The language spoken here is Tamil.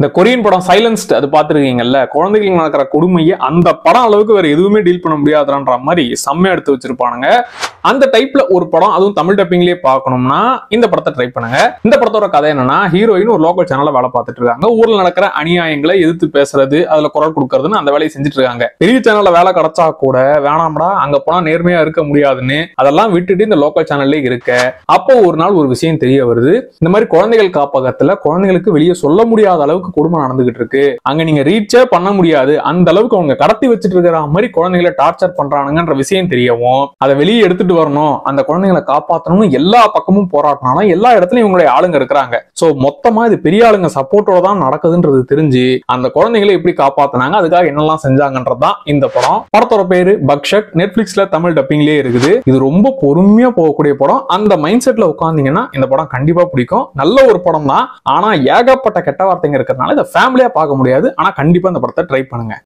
இந்த கொரியன் படம் சைலன்ஸ்ட் அது பார்த்துருக்கீங்கல்ல? குழந்தைகளுக்கு நடக்கிற கொடுமையை அந்த படம் அளவுக்கு வேற எதுவுமே டீல் பண்ண முடியாதுன்ற மாதிரி செம்மையா எடுத்து வச்சிருப்பானுங்க. அந்த டைப்ல ஒரு படம் அதுவும் தமிழ் டப்பிங்லயே பார்க்கணும்னா இந்த படத்தை ட்ரை பண்ணுங்க. இந்த படத்தோட கதை என்னன்னா ஹீரோயின் ஒரு லோக்கல் சேனல்ல வேலை பார்த்துட்டு இருக்காங்க. ஊர்ல நடக்கிற அநியாயங்களை எதிர்த்து பேசுறது அதுல குரல் கொடுக்கறதுன்னு அந்த வேலையை செஞ்சுட்டு இருக்காங்க. பெரிய சேனல்ல வேலை கிடைச்சா கூட வேணாம்டா அங்க போனா நேர்மையா இருக்க முடியாதுன்னு அதெல்லாம் விட்டுட்டு இந்த லோக்கல் சேனல்லே இருக்க. அப்போ ஒரு நாள் ஒரு விஷயம் தெரிய வருது. இந்த மாதிரி குழந்தைகள் காப்பகத்துல குழந்தைகளுக்கு வெளியே சொல்ல முடியாத அளவுக்கு குடும்பம் நடந்துகிட்டு இருக்கு. அங்க நீங்க ரீச்சே பண்ண முடியாது. அந்த அளவுக்கு அவங்க கடத்தி வச்சுட்டு இருக்கிற மாதிரி குழந்தைகளை டார்ச்சர் பண்றானுங்கன்ற விஷயம் தெரியவும் அதை வெளியே எடுத்துட்டு வரணும் அந்த குழந்தைகளை காப்பாற்றணும்னு எல்லா பக்கமும் போராட்டினாலும் எல்லா இடத்துலயும் இவங்களுடைய ஆளுங்க இருக்கிறாங்க. சோ மொத்தமா இது பெரிய ஆளுங்க சப்போர்ட்டோட தான் நடக்குதுன்றது தெரிஞ்சு அந்த குழந்தைகளை எப்படி காப்பாத்துனாங்க அதுக்காக என்னெல்லாம் செஞ்சாங்கன்றதுதான் இந்த படம். படத்தோட பேரு பக்ஷக். நெட்ஃபிளிக்ஸ்ல தமிழ் டப்பிங்லயே இருக்குது. இது ரொம்ப பொறுமையா போகக்கூடிய படம். அந்த மைண்ட் செட்ல உட்காந்தீங்கன்னா இந்த படம் கண்டிப்பா பிடிக்கும். நல்ல ஒரு படம் தான் ஆனா ஏகப்பட்ட கெட்ட வார்த்தைங்க இருக்கிறதுனால இதை ஃபேமிலியா பார்க்க முடியாது. ஆனால் கண்டிப்பா இந்த படத்தை ட்ரை பண்ணுங்க.